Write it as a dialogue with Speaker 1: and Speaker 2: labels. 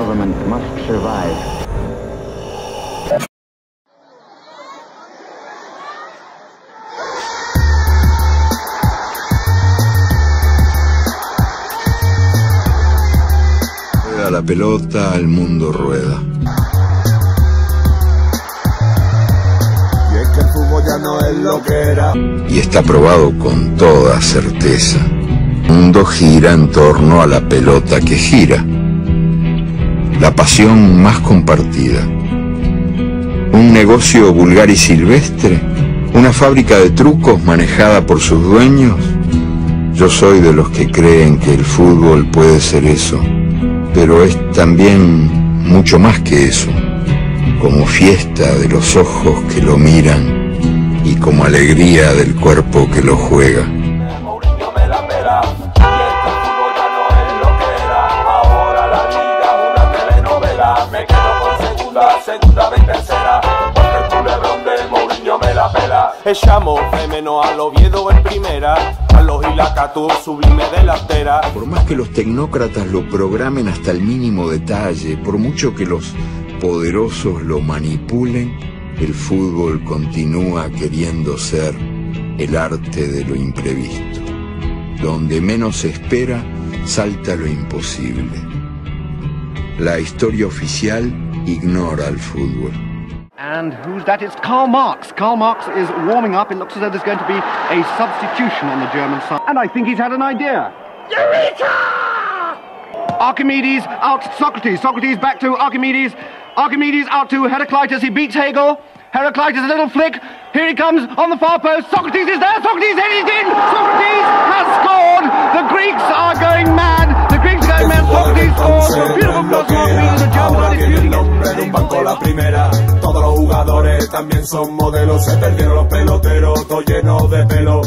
Speaker 1: government must survive.
Speaker 2: Rueda la pelota, el mundo rueda.
Speaker 3: Y es que el fútbol ya no es lo que era.
Speaker 2: Y está probado con toda certeza. El mundo gira en torno a la pelota que gira. La pasión más compartida. Un negocio vulgar y silvestre. Una fábrica de trucos manejada por sus dueños. Yo soy de los que creen que el fútbol puede ser eso, pero es también mucho más que eso, como fiesta de los ojos que lo miran y como alegría del cuerpo que lo juega.
Speaker 3: Echamos en primera.
Speaker 2: Por más que los tecnócratas lo programen hasta el mínimo detalle, por mucho que los poderosos lo manipulen, el fútbol continúa queriendo ser el arte de lo imprevisto. Donde menos se espera, salta lo imposible. La historia oficial ignora al fútbol.
Speaker 4: And who's that? It's Karl Marx. Karl Marx is warming up. It looks as though there's going to be a substitution on the German side. And I think he's had an idea. Eureka! Archimedes out to Socrates. Socrates back to Archimedes. Archimedes out to Heraclitus. He beats Hegel. Heraclitus, a little flick. Here he comes on the far post. Socrates is there. Socrates headed in. Socrates has
Speaker 3: Todos los jugadores también son modelos. Se perdieron los peloteros, todo lleno de pelo.